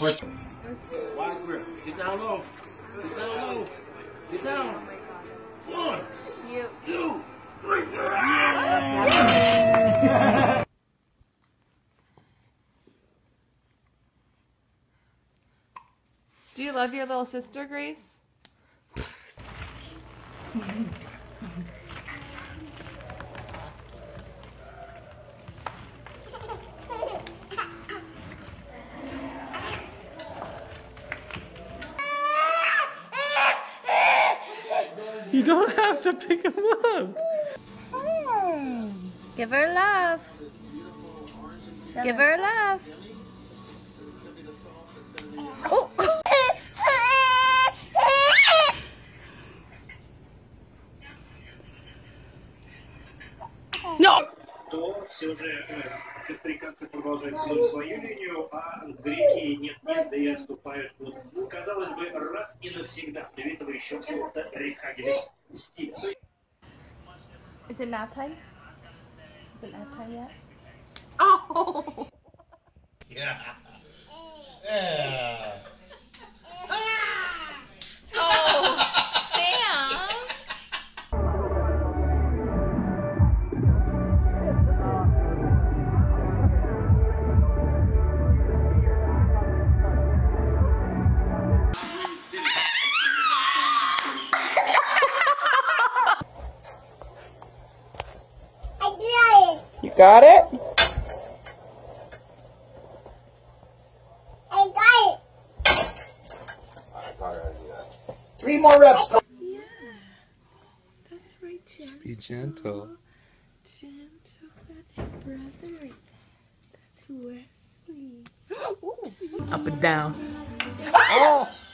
switch. Wide grip. Get down low. Get down low. Get down. One, two, three. Do you love your little sister, Grace? You don't have to pick him up. Give her love. Give her love. Oh! то все же э, костариканцы продолжают гнуть свою линию, а греки нет-нет, да и отступают. Вот, казалось бы, раз и навсегда. Для is it now time? Is it now time yet? Oh! yeah. yeah. You got it? I got it. Three more reps. Yeah. That's right, Jen. Be gentle. Gentle. That's your brother. is that? That's Wesley. Oops. Up and down. Ah! Oh!